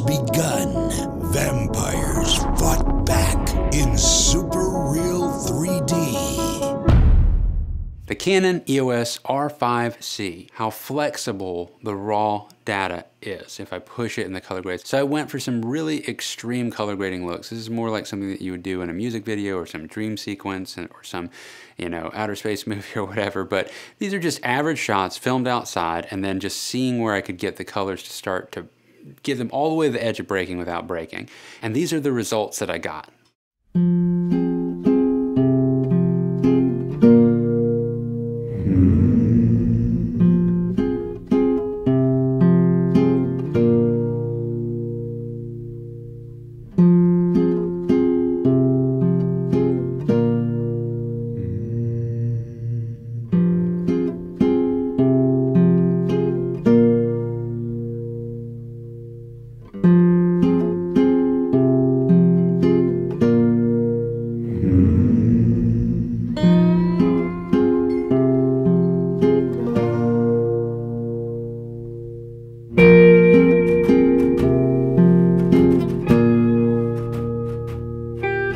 begun. Vampires fought back in super real 3D. The Canon EOS R5C, how flexible the raw data is if I push it in the color grades. So I went for some really extreme color grading looks. This is more like something that you would do in a music video or some dream sequence or some, you know, outer space movie or whatever. But these are just average shots filmed outside and then just seeing where I could get the colors to start to get them all the way to the edge of breaking without breaking. And these are the results that I got.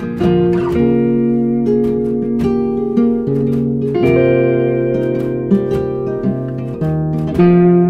thank you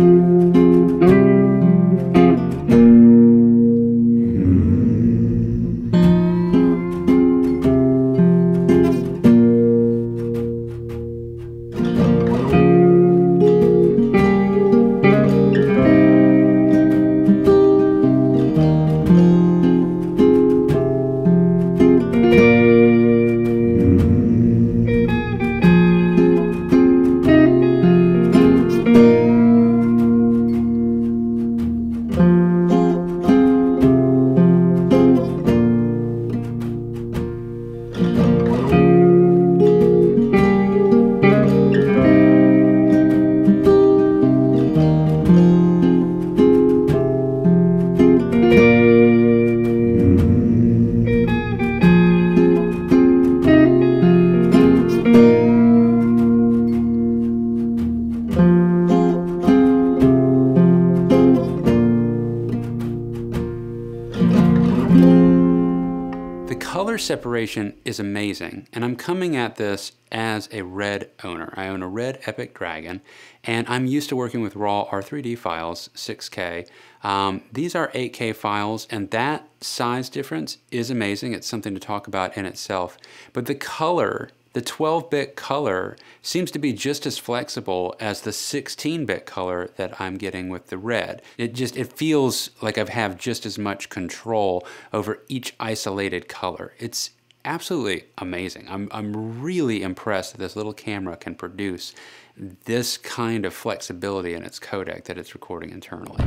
color separation is amazing, and I'm coming at this as a RED owner. I own a RED Epic Dragon, and I'm used to working with raw R3D files, 6K. Um, these are 8K files, and that size difference is amazing. It's something to talk about in itself. But the color the 12-bit color seems to be just as flexible as the 16-bit color that I'm getting with the RED. It just it feels like I have just as much control over each isolated color. It's absolutely amazing. I'm, I'm really impressed that this little camera can produce this kind of flexibility in its codec that it's recording internally.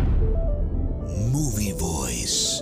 Movie voice